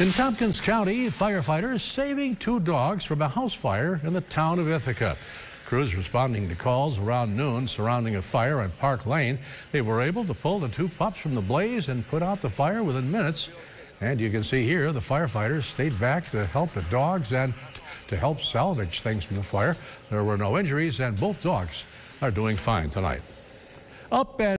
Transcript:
In Tompkins County, firefighters saving two dogs from a house fire in the town of Ithaca. Crews responding to calls around noon surrounding a fire on Park Lane. They were able to pull the two pups from the blaze and put out the fire within minutes. And you can see here the firefighters stayed back to help the dogs and to help salvage things from the fire. There were no injuries and both dogs are doing fine tonight. Up and